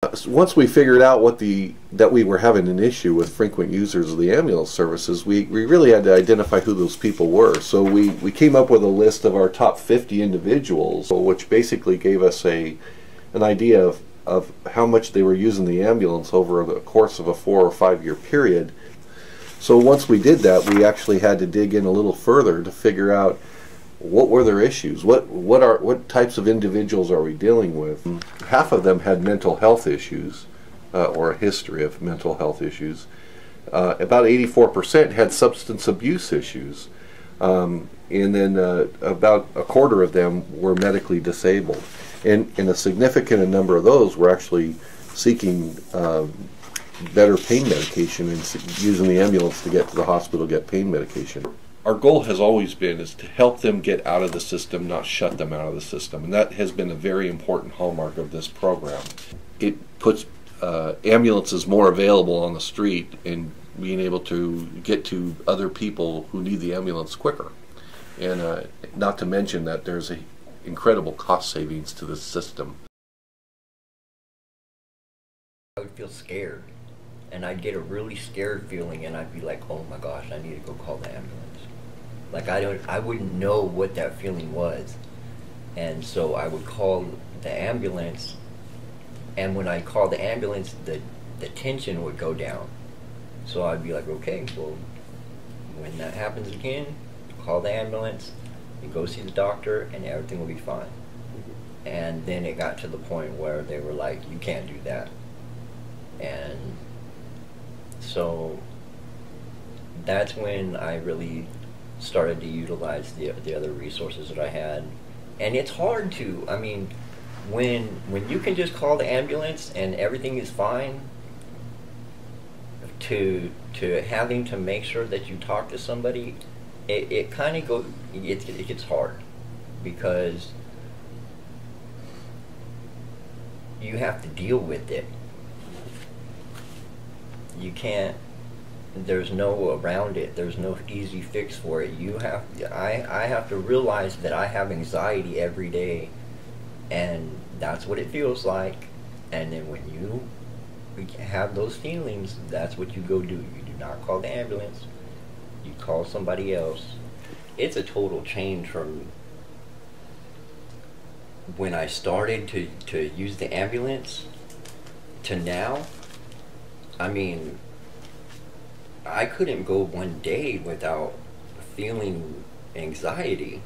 uh, once we figured out what the that we were having an issue with frequent users of the ambulance services, we, we really had to identify who those people were. So we, we came up with a list of our top 50 individuals, which basically gave us a an idea of, of how much they were using the ambulance over the course of a four or five year period. So once we did that, we actually had to dig in a little further to figure out what were their issues? What what are what types of individuals are we dealing with? Half of them had mental health issues, uh, or a history of mental health issues. Uh, about 84% had substance abuse issues, um, and then uh, about a quarter of them were medically disabled, and and a significant number of those were actually seeking. Um, better pain medication and using the ambulance to get to the hospital to get pain medication our goal has always been is to help them get out of the system, not shut them out of the system, and that has been a very important hallmark of this program. It puts uh, ambulances more available on the street and being able to get to other people who need the ambulance quicker, and uh, not to mention that there's a incredible cost savings to the system. I would feel scared, and I'd get a really scared feeling, and I'd be like, "Oh my gosh, I need to go call the ambulance." Like I don't, I wouldn't know what that feeling was, and so I would call the ambulance. And when I called the ambulance, the the tension would go down. So I'd be like, okay, well, when that happens again, call the ambulance, you go see the doctor, and everything will be fine. And then it got to the point where they were like, you can't do that. And so that's when I really started to utilize the the other resources that I had, and it's hard to. I mean, when when you can just call the ambulance and everything is fine. To to having to make sure that you talk to somebody, it, it kind of go it, it gets hard because you have to deal with it. You can't there's no around it. There's no easy fix for it. You have I I have to realize that I have anxiety every day, and that's what it feels like. And then when you have those feelings, that's what you go do. You do not call the ambulance. You call somebody else. It's a total change from when I started to to use the ambulance to now. I mean, I couldn't go one day without feeling anxiety